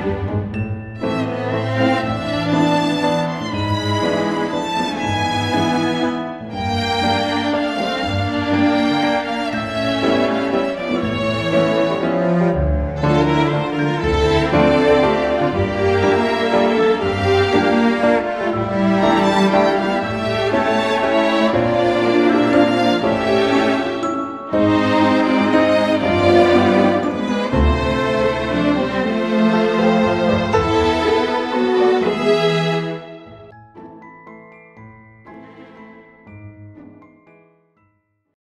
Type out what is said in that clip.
Música